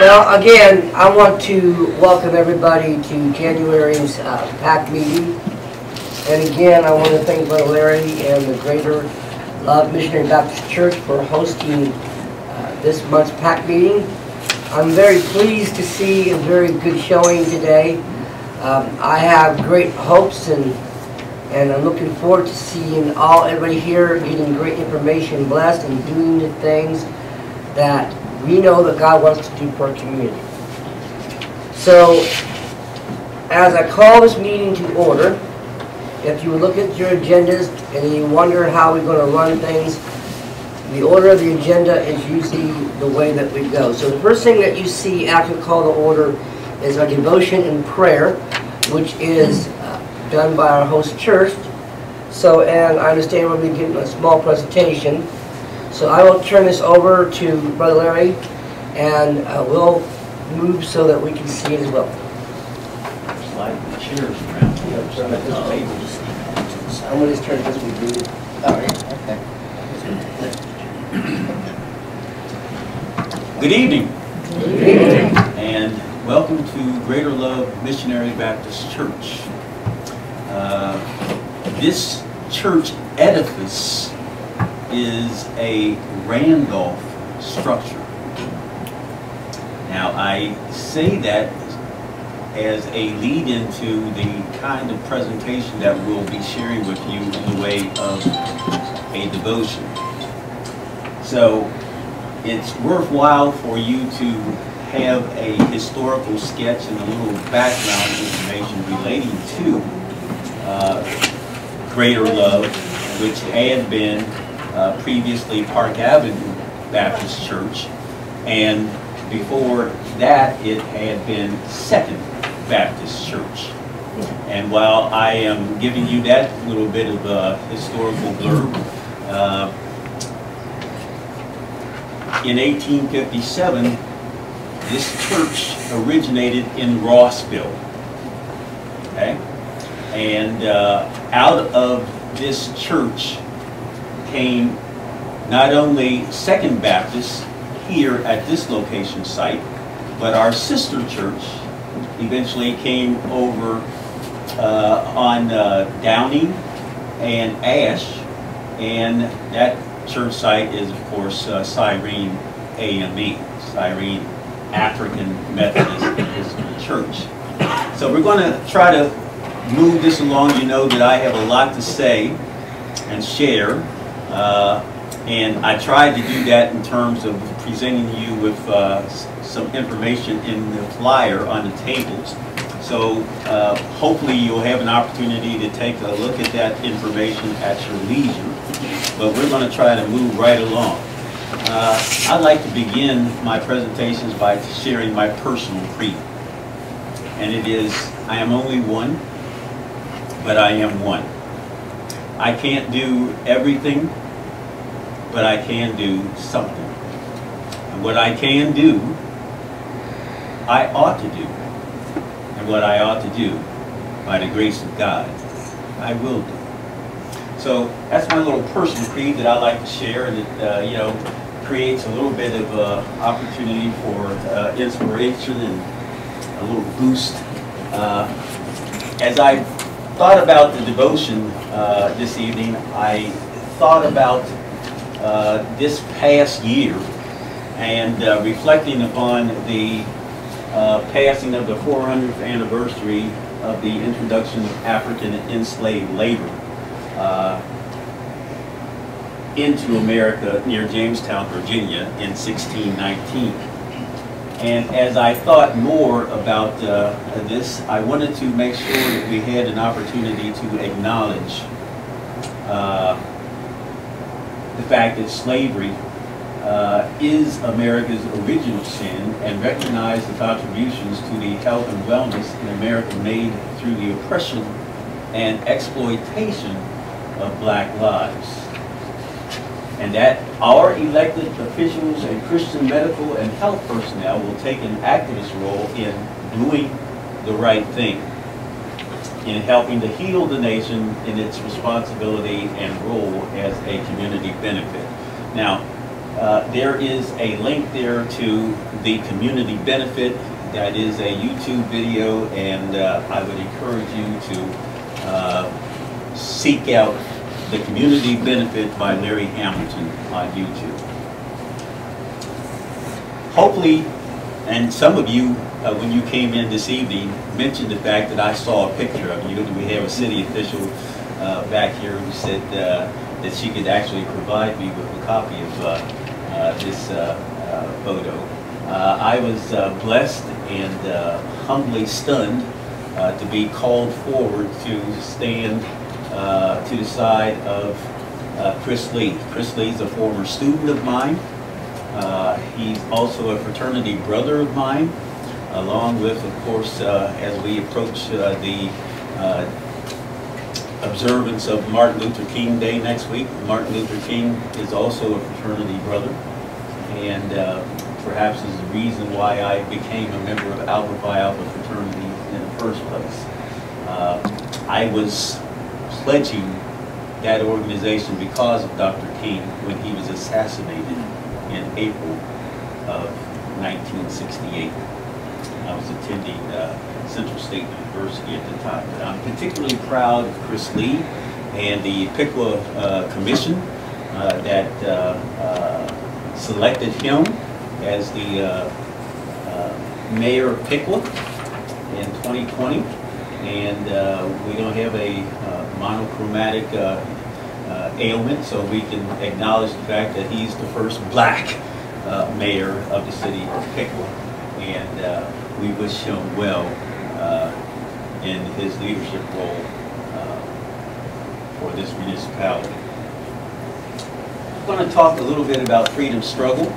Well, again, I want to welcome everybody to January's uh, PAC meeting. And again, I want to thank Brother Larry and the Greater Love Missionary Baptist Church for hosting uh, this month's PAC meeting. I'm very pleased to see a very good showing today. Um, I have great hopes and and I'm looking forward to seeing all everybody here getting great information, blessed, and doing the things that we know that God wants to do for our community. So, as I call this meeting to order, if you look at your agendas and you wonder how we're going to run things, the order of the agenda is usually the way that we go. So the first thing that you see after the call to order is our devotion and prayer, which is uh, done by our host church. So, and I understand we'll be giving a small presentation. So I will turn this over to Brother Larry, and uh, we'll move so that we can see it as well. Slide the chairs around. Somebody's turn this week, dude. Oh, yeah, okay. Good evening, Good evening. and welcome to Greater Love Missionary Baptist Church. Uh, This church edifice is a Randolph structure. Now, I say that as a lead into the kind of presentation that we'll be sharing with you in the way of a devotion. So, it's worthwhile for you to have a historical sketch and a little background information relating to uh, Greater Love, which had been uh, previously Park Avenue Baptist Church, and before that, it had been Second Baptist Church. And while I am giving you that little bit of a historical blurb, uh, in 1857, this church originated in Rossville. Okay? And uh, out of this church came not only Second Baptist here at this location site, but our sister church eventually came over uh, on uh, Downing and Ash, and that church site is, of course, uh, Cyrene AME, Cyrene African Methodist Church. So we're going to try to move this along. You know that I have a lot to say and share, uh, and I tried to do that in terms of presenting you with uh, some information in the flyer on the tables. So uh, hopefully you'll have an opportunity to take a look at that information at your leisure but we're going to try to move right along. Uh, I'd like to begin my presentations by sharing my personal creed. And it is, I am only one, but I am one. I can't do everything, but I can do something. And what I can do, I ought to do. And what I ought to do, by the grace of God, I will do. So that's my little personal creed that I like to share, and it, uh, you know, creates a little bit of uh, opportunity for uh, inspiration and a little boost. Uh, as I thought about the devotion uh, this evening, I thought about uh, this past year and uh, reflecting upon the uh, passing of the 400th anniversary of the introduction of African enslaved labor uh, into America near Jamestown, Virginia in 1619. And as I thought more about uh, this, I wanted to make sure that we had an opportunity to acknowledge uh, the fact that slavery uh, is America's original sin and recognize the contributions to the health and wellness in America made through the oppression and exploitation of black lives. And that our elected officials and Christian medical and health personnel will take an activist role in doing the right thing, in helping to heal the nation in its responsibility and role as a community benefit. Now, Uh, There is a link there to the community benefit. That is a YouTube video, and uh, I would encourage you to uh, seek out the community benefit by Larry Hamilton on YouTube. Hopefully, and some of you, uh, when you came in this evening, mentioned the fact that I saw a picture of you. We have a city official uh, back here who said uh, that she could actually provide me with a copy of uh, uh, this uh, photo. I was blessed and humbly stunned to be called forward to stand uh, to the side of uh, Chris Lee. Chris Lee is a former student of mine. Uh, He's also a fraternity brother of mine, along with, of course, uh, as we approach uh, the observance of Martin Luther King Day next week. Martin Luther King is also a fraternity brother, and uh, perhaps is the reason why I became a member of Alpha Phi Alpha fraternity in the first place. Uh, I was pledging that organization because of Dr. King when he was assassinated in April of 1968. I was attending uh, Central State University at the time. But I'm particularly proud of Chris Lee and the Piqua uh, Commission uh, that uh, uh, selected him as the uh, mayor of Piqua in 2020. And we don't have a monochromatic uh, uh, ailment, so we can acknowledge the fact that he's the first black uh, mayor of the city of Piqua. And uh, we wish him well uh, in his leadership role uh, for this municipality. I'm going to talk a little bit about freedom struggle.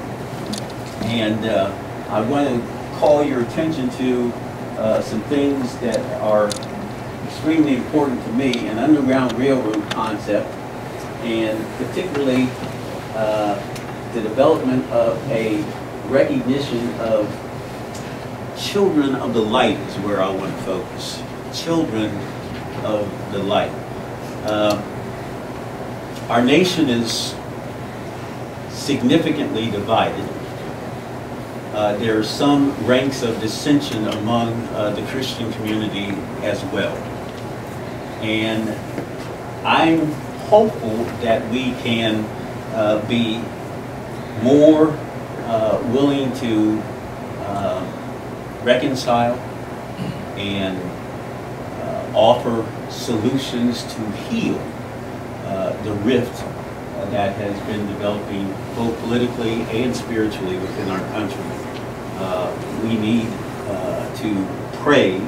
And I want to call your attention to some things that are extremely important to me, an underground railroad concept, and particularly uh, the development of a recognition of children of the light is where I want to focus. Children of the light. Uh, Our nation is significantly divided. Uh, There are some ranks of dissension among uh, the Christian community as well. And I'm hopeful that we can uh, be more uh, willing to uh, reconcile and uh, offer solutions to heal uh, the rift that has been developing both politically and spiritually within our country. Uh, We need to pray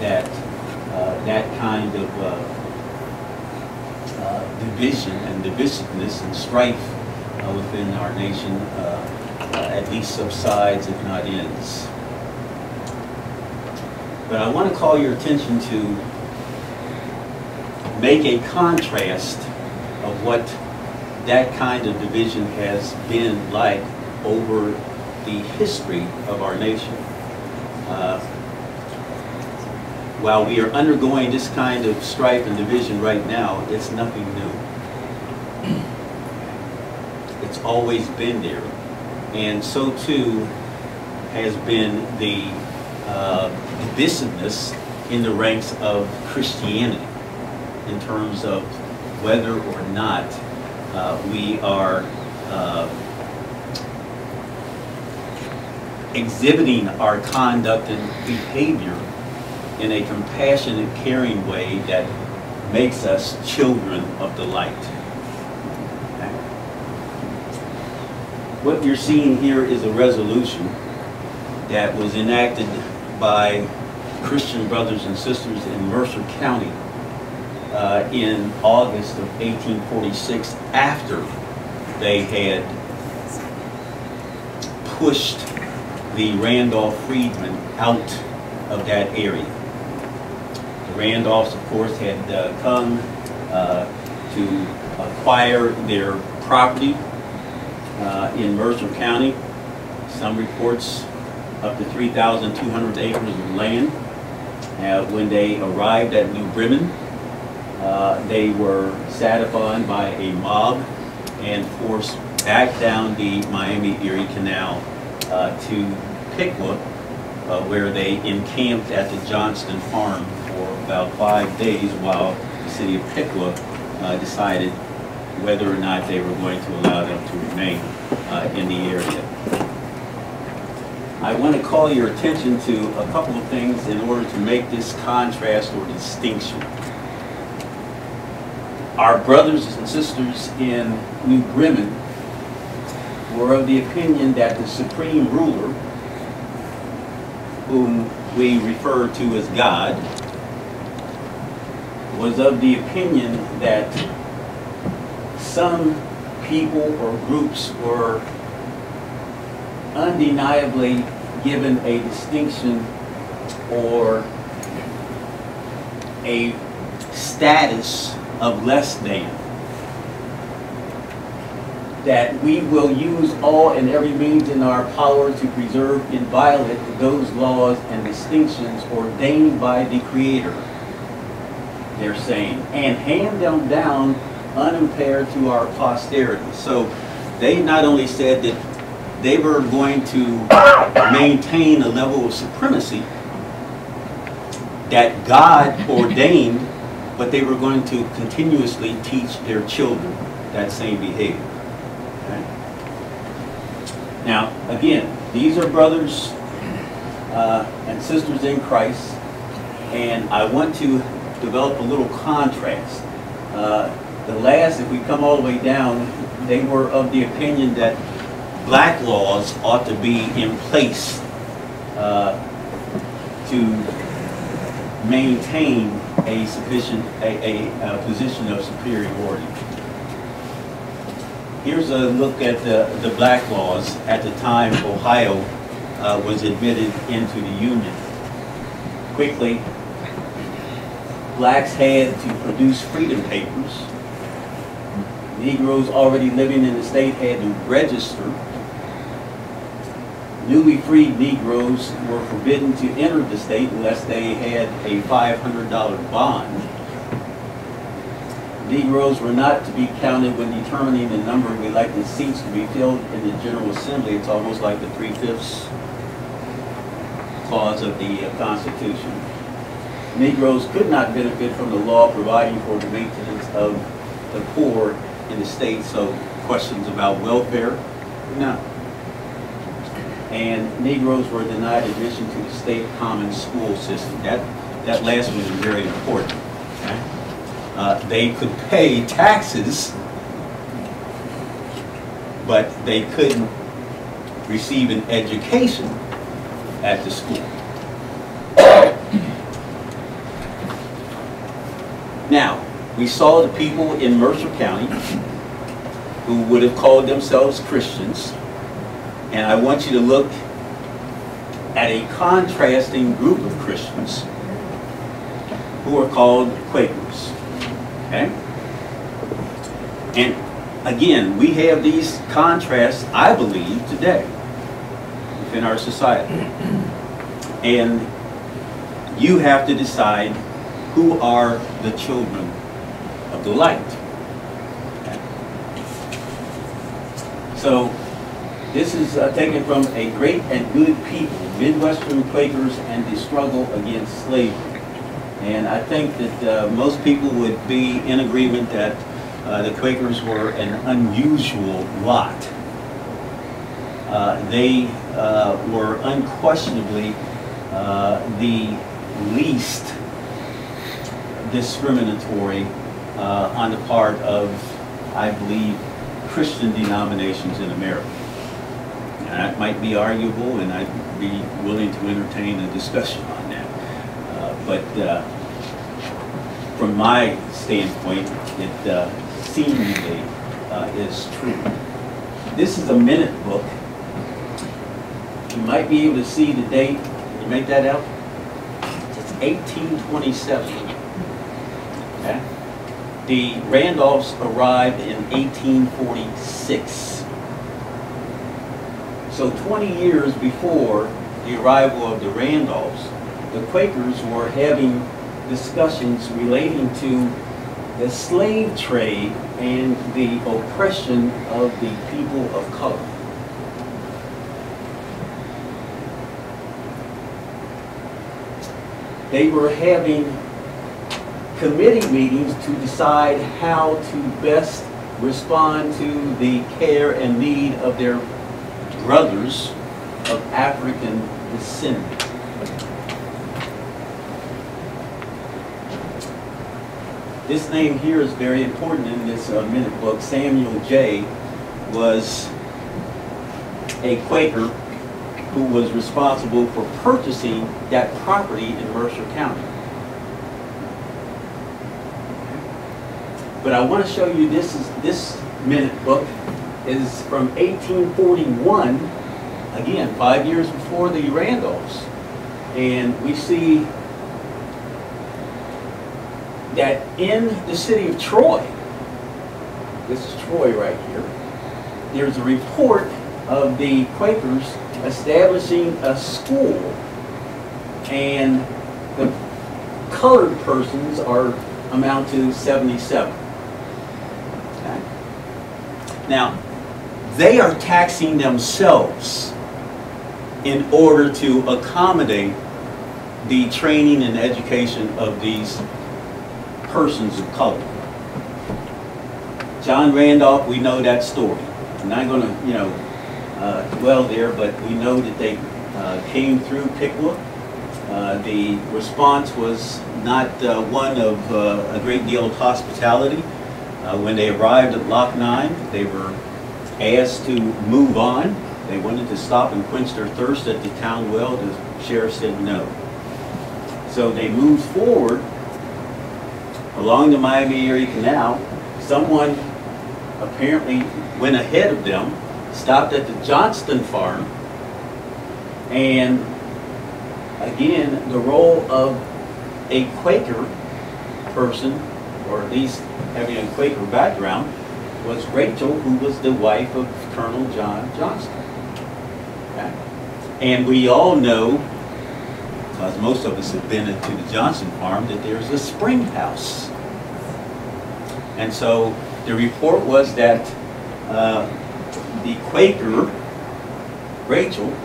that that kind of uh, uh, division and divisiveness and strife uh, within our nation uh, uh, at least subsides, if not ends. But I want to call your attention to make a contrast of what that kind of division has been like over the history of our nation. Uh, While we are undergoing this kind of strife and division right now, it's nothing new. It's always been there. And so too has been the uh, divisiveness in the ranks of Christianity in terms of whether or not uh, we are uh, exhibiting our conduct and behavior in a compassionate, caring way that makes us children of the light. What you're seeing here is a resolution that was enacted by Christian brothers and sisters in Mercer County uh, in August of 1846 after they had pushed the Randolph freedmen out of that area. Randolphs, of course, had uh, come uh, to acquire their property uh, in Mercer County. Some reports up to 3,200 acres of land. When they arrived at New Bremen, they were sat upon by a mob and forced back down the Miami Erie Canal uh, to Piqua, uh, where they encamped at the Johnston Farm about five days while the city of Piqua uh, decided whether or not they were going to allow them to remain uh, in the area. I want to call your attention to a couple of things in order to make this contrast or distinction. Our brothers and sisters in New Bremen were of the opinion that the supreme ruler, whom we refer to as God, was of the opinion that some people or groups were undeniably given a distinction or a status of less than. That we will use all and every means in our power to preserve inviolate those laws and distinctions ordained by the Creator, they're saying, and hand them down unimpaired to our posterity. So they not only said that they were going to maintain a level of supremacy that God ordained, but they were going to continuously teach their children that same behavior. Okay? Now, again, these are brothers uh, and sisters in Christ, and I want to develop a little contrast. Uh, the last, if we come all the way down, they were of the opinion that black laws ought to be in place uh, to maintain a sufficient, a, a, a position of superiority. Here's a look at the, the black laws at the time Ohio uh, was admitted into the Union. Quickly, blacks had to produce freedom papers Negroes already living in the state had to register. Newly freed Negroes were forbidden to enter the state unless they had a $500 bond. Negroes were not to be counted when determining the number of elected seats to be filled in the General Assembly. It's almost like the three-fifths clause of the Constitution. Negroes could not benefit from the law providing for the maintenance of the poor in the state, so questions about welfare, no. And Negroes were denied admission to the state common school system. That, that last one is very important. Okay? Uh, they could pay taxes, but they couldn't receive an education at the school. Now, we saw the people in Mercer County who would have called themselves Christians. And I want you to look at a contrasting group of Christians who are called Quakers. Okay? And again, we have these contrasts, I believe, today within our society. And you have to decide who are the children the light. So this is uh, taken from a great and good people, Midwestern Quakers and the struggle against slavery. And I think that uh, most people would be in agreement that uh, the Quakers were an unusual lot. Uh, they uh, were unquestionably uh, the least discriminatory uh, on the part of, I believe, Christian denominations in America. And that might be arguable, and I'd be willing to entertain a discussion on that. Uh, but uh, from my standpoint, it uh, seemingly uh, is true. This is a minute book. You might be able to see the date. Can you make that out? It's 1827. Okay? The Randolphs arrived in 1846. So 20 years before the arrival of the Randolphs, the Quakers were having discussions relating to the slave trade and the oppression of the people of color. They were having committee meetings to decide how to best respond to the care and need of their brothers of African descent. This name here is very important in this uh, minute book. Samuel J. was a Quaker who was responsible for purchasing that property in Mercer County. But I want to show you this is this minute book is from 1841, again, five years before the Randolphs. And we see that in the city of Troy, this is Troy right here, there's a report of the Quakers establishing a school and the colored persons are amount to 77. Now, they are taxing themselves in order to accommodate the training and education of these persons of color. John Randolph, we know that story. I'm not going to, you know, uh, dwell there, but we know that they uh, came through Piqua. Uh, the response was not uh, one of uh, a great deal of hospitality. Uh, when they arrived at Lock 9, they were asked to move on. They wanted to stop and quench their thirst at the town well. The sheriff said no. So they moved forward along the Miami-Erie Canal. Someone apparently went ahead of them, stopped at the Johnston farm, and again, the role of a Quaker person, or at least having a Quaker background, was Rachel, who was the wife of Colonel John Johnston. Okay? And we all know, because most of us have been to the Johnston farm, that there's a spring house. And so the report was that uh, the Quaker, Rachel,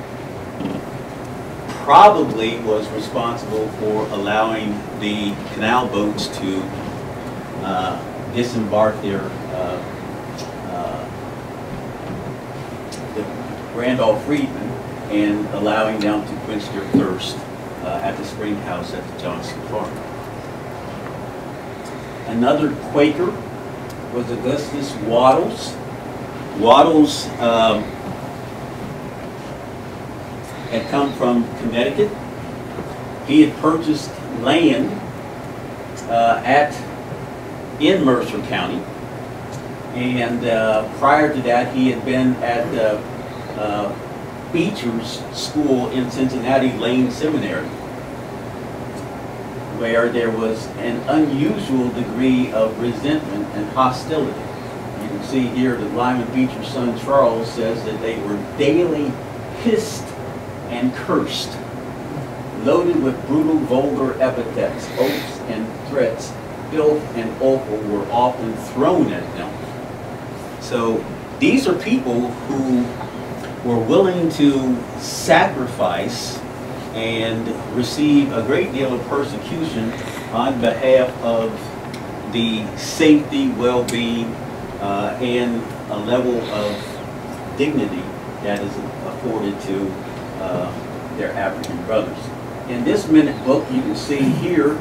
probably was responsible for allowing the canal boats to uh, disembark their uh, uh, Randolph Freedmen and allowing them to quench their thirst uh, at the spring house at the Johnston Farm. Another Quaker was Augustus Wattles. Wattles um, had come from Connecticut. He had purchased land uh, at in Mercer County, and uh, prior to that, he had been at uh, uh, Beecher's school in Cincinnati Lane Seminary, where there was an unusual degree of resentment and hostility. You can see here that Lyman Beecher's son Charles says that they were daily hissed and cursed, loaded with brutal, vulgar epithets, oaths and threats, filth and offal were often thrown at them. So these are people who were willing to sacrifice and receive a great deal of persecution on behalf of the safety, well-being, uh, and a level of dignity that is afforded to uh, their African brothers. In this minute book, you can see here,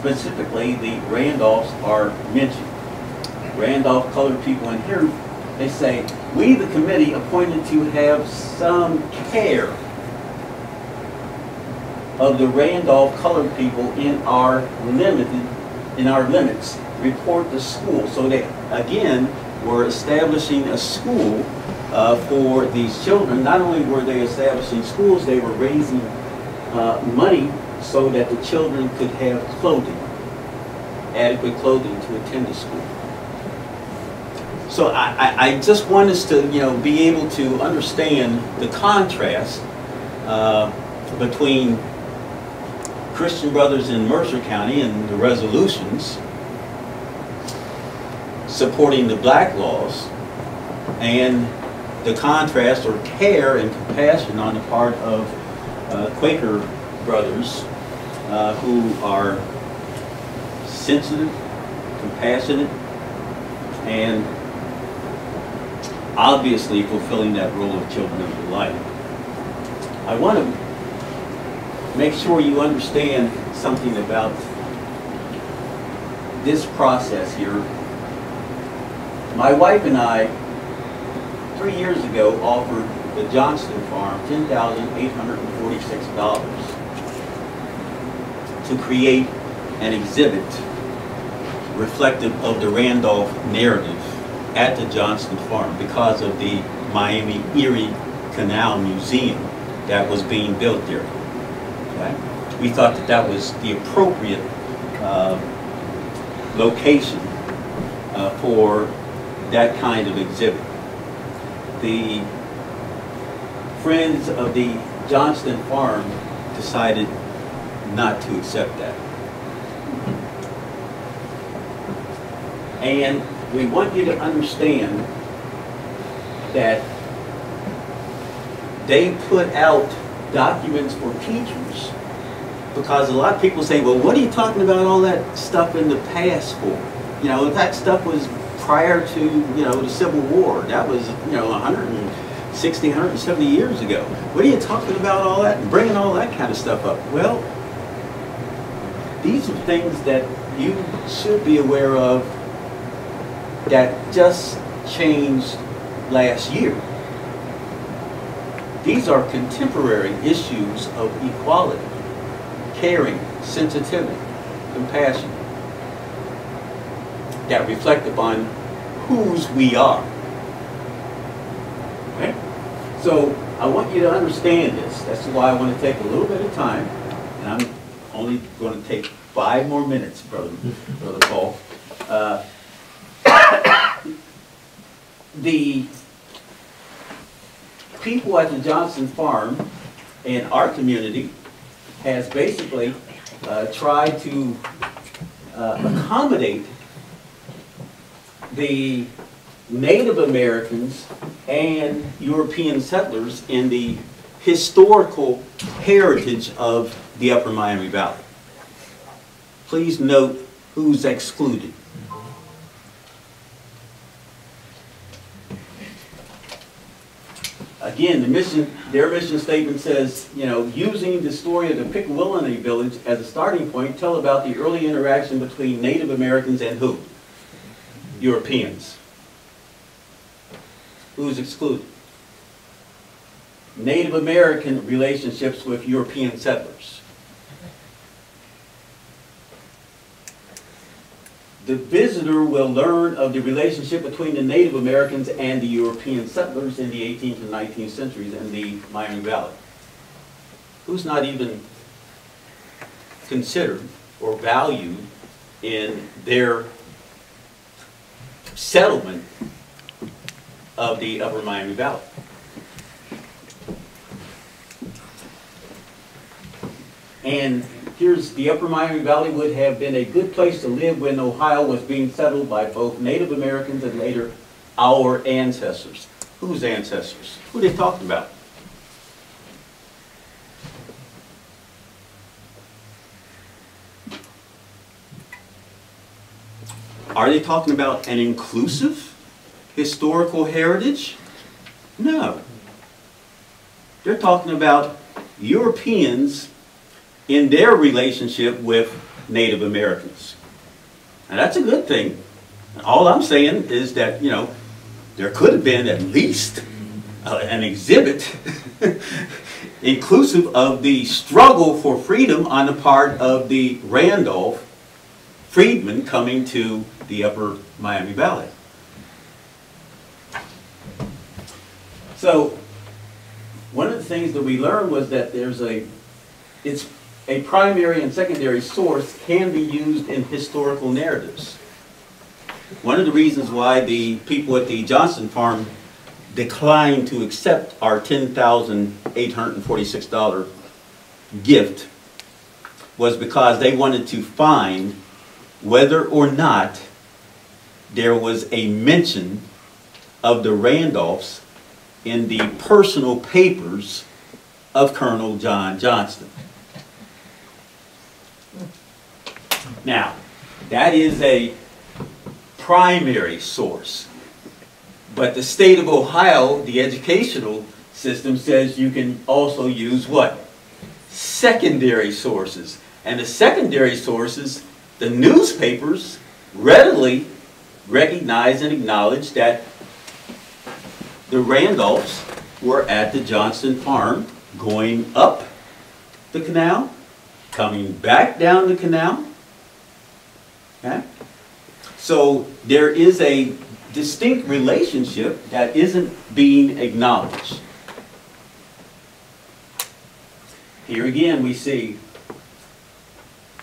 specifically, the Randolphs are mentioned. Randolph colored people in here, they say, we, the committee, appointed to have some care of the Randolph colored people in our limited, in our limits, report the school. So they, again, were establishing a school uh, for these children. Not only were they establishing schools, they were raising uh, money so that the children could have clothing, adequate clothing to attend the school. So I, I, I just want us to, you know, be able to understand the contrast uh, between Christian Brothers in Mercer County and the resolutions supporting the black laws and the contrast or care and compassion on the part of uh, Quaker brothers uh, who are sensitive, compassionate, and obviously fulfilling that role of children of the light. I want to make sure you understand something about this process here. My wife and I, three years ago, offered the Johnston Farm $10,846 to create an exhibit reflective of the Randolph narrative at the Johnston Farm because of the Miami Erie Canal Museum that was being built there. Okay? We thought that that was the appropriate uh, location uh, for that kind of exhibit. The Friends of the Johnston Farm decided not to accept that. And we want you to understand that they put out documents for teachers because a lot of people say, well, what are you talking about all that stuff in the past for? You know, that stuff was prior to, you know, the Civil War. That was, you know, 160, 170 years ago. What are you talking about all that and bringing all that kind of stuff up? Well, these are things that you should be aware of that just changed last year. These are contemporary issues of equality, caring, sensitivity, compassion that reflect upon whose we are. Okay? So I want you to understand this. That's why I want to take a little bit of time, and I'm only going to take five more minutes, brother, brother Paul. Uh, the people at the Johnston Farm in our community has basically uh, tried to uh, accommodate the Native Americans and European settlers in the historical heritage of the Upper Miami Valley. Please note who's excluded. Again, the mission, their mission statement says, you know, using the story of the Pickawillany village as a starting point, tell about the early interaction between Native Americans and who? Europeans. Who's excluded? Native American relationships with European settlers. The visitor will learn of the relationship between the Native Americans and the European settlers in the 18th and 19th centuries in the Miami Valley. Who's not even considered or valued in their settlement of the Upper Miami Valley. And here's the Upper Miami Valley would have been a good place to live when Ohio was being settled by both Native Americans and later our ancestors. Whose ancestors? Who are they talking about? Are they talking about an inclusive historical heritage? No. They're talking about Europeans in their relationship with Native Americans. And that's a good thing. All I'm saying is that, you know, there could have been at least uh, an exhibit inclusive of the struggle for freedom on the part of the Randolph freedmen coming to the upper Miami Valley. So, one of the things that we learned was that there's a, it's a primary and secondary source can be used in historical narratives. One of the reasons why the people at the Johnston farm declined to accept our $10,846 gift was because they wanted to find whether or not there was a mention of the Randolphs in the personal papers of Colonel John Johnston. Now, that is a primary source. But the state of Ohio, the educational system says you can also use what? Secondary sources. And the secondary sources, the newspapers readily recognize and acknowledge that the Randolphs were at the Johnston farm going up the canal, coming back down the canal. Okay? So there is a distinct relationship that isn't being acknowledged. Here again, we see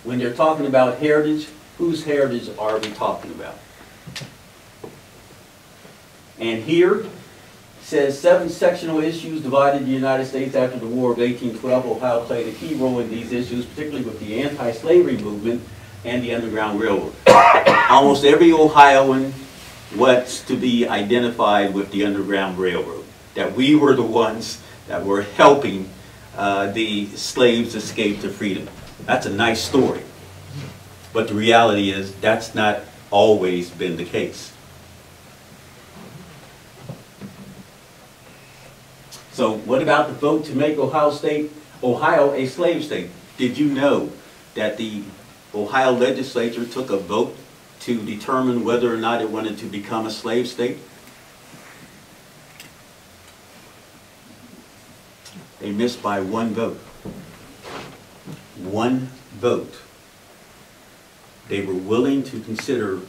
when they're talking about heritage, whose heritage are we talking about? And here says seven sectional issues divided the United States after the War of 1812. Ohio played a key role in these issues, particularly with the anti-slavery movement and the Underground Railroad. Almost every Ohioan wants to be identified with the Underground Railroad, that we were the ones that were helping uh, the slaves escape to freedom. That's a nice story. But the reality is that's not always been the case. So what about the vote to make Ohio State, Ohio a slave state? Did you know that the Ohio legislature took a vote to determine whether or not it wanted to become a slave state? They missed by one vote. One vote. They were willing to consider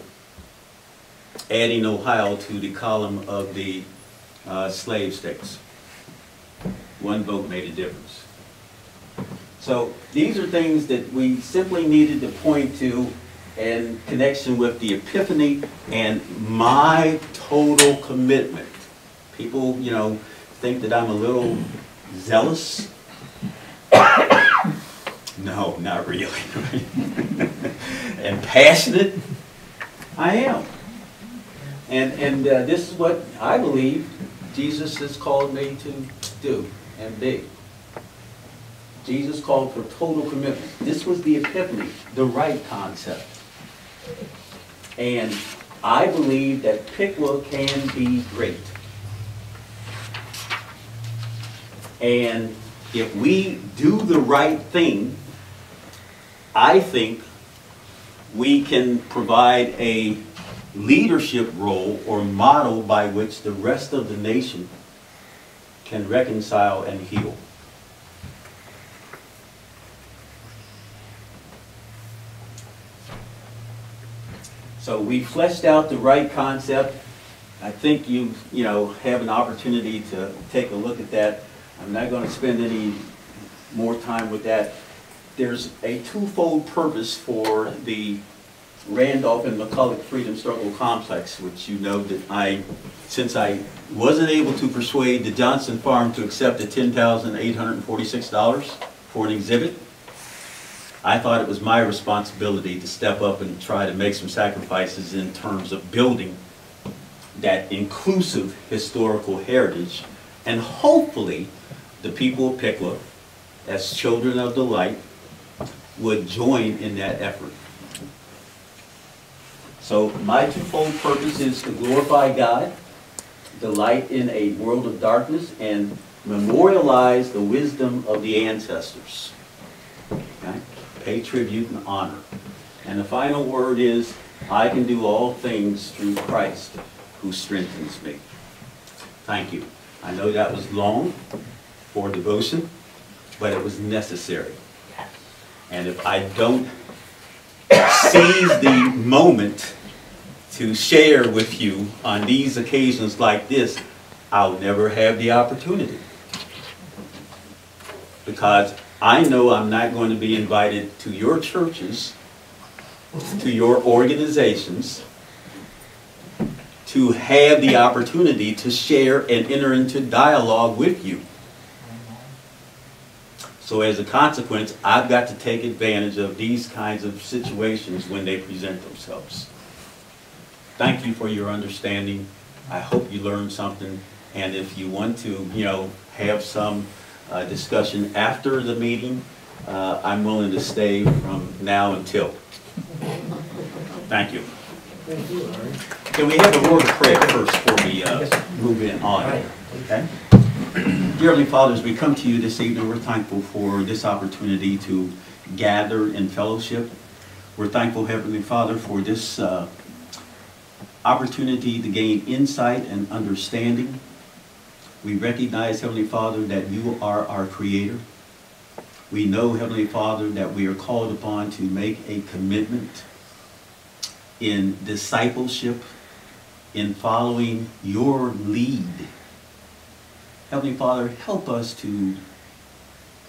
adding Ohio to the column of the uh, slave states. One vote made a difference. So these are things that we simply needed to point to in connection with the epiphany and my total commitment. People, you know, think that I'm a little zealous. no, not really. and passionate, I am. And, and uh, this is what I believe Jesus has called me to do and be. Jesus called for total commitment. This was the epiphany, the right concept. And I believe that Piqua can be great. And if we do the right thing, I think we can provide a leadership role or model by which the rest of the nation can reconcile and heal. So we fleshed out the right concept. I think you, you know, have an opportunity to take a look at that. I'm not going to spend any more time with that. There's a twofold purpose for the Randolph and McCulloch Freedom Struggle Complex, which you know that I, since I wasn't able to persuade the Johnston Farm to accept the $10,846 for an exhibit, I thought it was my responsibility to step up and try to make some sacrifices in terms of building that inclusive historical heritage and hopefully the people of Piqua, as children of the light, would join in that effort. So my twofold purpose is to glorify God, delight in a world of darkness, and memorialize the wisdom of the ancestors. Pay tribute and honor. And the final word is, I can do all things through Christ who strengthens me. Thank you. I know that was long for devotion, but it was necessary. And if I don't seize the moment to share with you on these occasions like this, I'll never have the opportunity. Because I know I'm not going to be invited to your churches, to your organizations, to have the opportunity to share and enter into dialogue with you. So as a consequence, I've got to take advantage of these kinds of situations when they present themselves. thank you for your understanding. I hope you learned something, and if you want to, you know, have some uh, discussion after the meeting, uh, I'm willing to stay from now until. Thank you. Can we have a word of prayer first before we uh, move in on? Okay? Dear Heavenly Father, as we come to you this evening, we're thankful for this opportunity to gather in fellowship. We're thankful, Heavenly Father, for this uh, opportunity to gain insight and understanding. We recognize, Heavenly Father, that you are our Creator. We know, Heavenly Father, that we are called upon to make a commitment in discipleship, in following your lead. Heavenly Father, help us to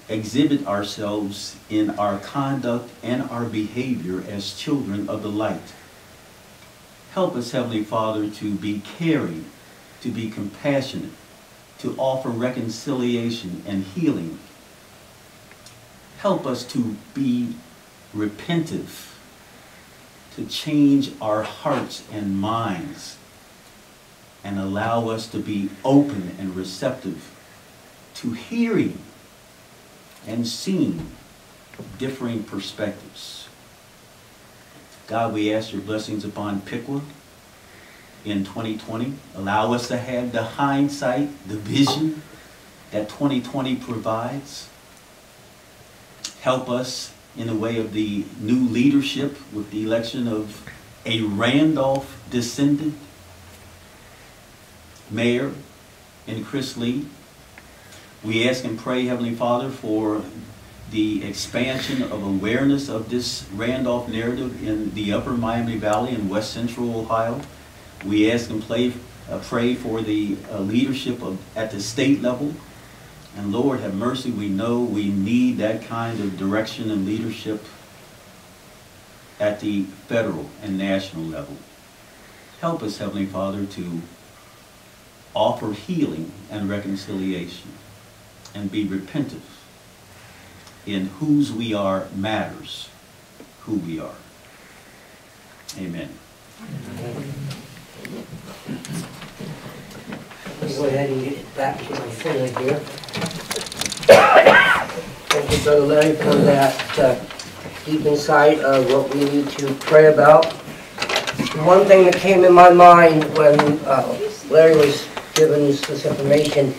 exhibit ourselves in our conduct and our behavior as children of the light. Help us, Heavenly Father, to be caring, to be compassionate, to offer reconciliation and healing. Help us to be repentive, to change our hearts and minds, and allow us to be open and receptive to hearing and seeing differing perspectives. God, we ask your blessings upon Piqua in 2020. Allow us to have the hindsight, the vision that 2020 provides. Help us in the way of the new leadership with the election of a Randolph descendant mayor and Chris Lee. We ask and pray, Heavenly Father, for the expansion of awareness of this Randolph narrative in the upper Miami Valley and west central Ohio. We ask and play, uh, pray for the uh, leadership of, at the state level. And Lord, have mercy, we know we need that kind of direction and leadership at the federal and national level. Help us, Heavenly Father, to offer healing and reconciliation and be repentant in whose we are matters who we are. Amen. Let me go ahead and get back to my thing here. Thank you, Brother Larry, for that uh, deep insight of what we need to pray about. One thing that came in my mind when uh, Larry was giving us this information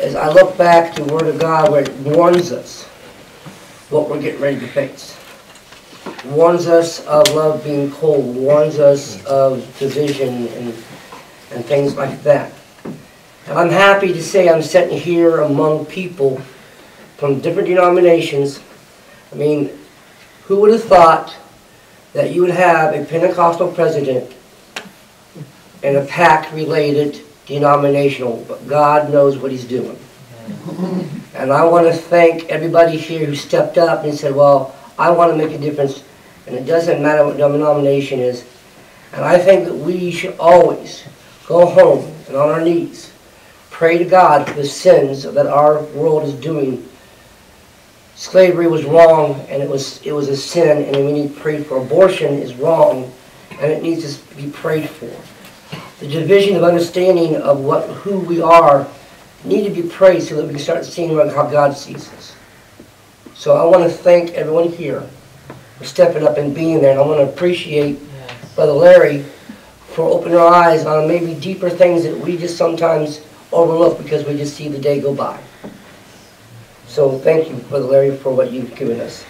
is I look back to the Word of God where it warns us what we're getting ready to face. Warns us of love being cold, warns us of division and, and things like that. And I'm happy to say I'm sitting here among people from different denominations. I mean, who would have thought that you would have a Pentecostal president and a PAC-related denominational, but God knows what he's doing. And I want to thank everybody here who stepped up and said, well, I want to make a difference, and it doesn't matter what denomination is. And I think that we should always go home and on our knees, pray to God for the sins that our world is doing. Slavery was wrong, and it was, it was a sin, and we need to pray for. Abortion is wrong, and it needs to be prayed for. The division of understanding of what who we are need to be prayed so that we can start seeing how God sees us. So I want to thank everyone here stepping up and being there, and I want to appreciate Brother Larry for opening our eyes on maybe deeper things that we just sometimes overlook because we just see the day go by. So thank you, Brother Larry, for what you've given us.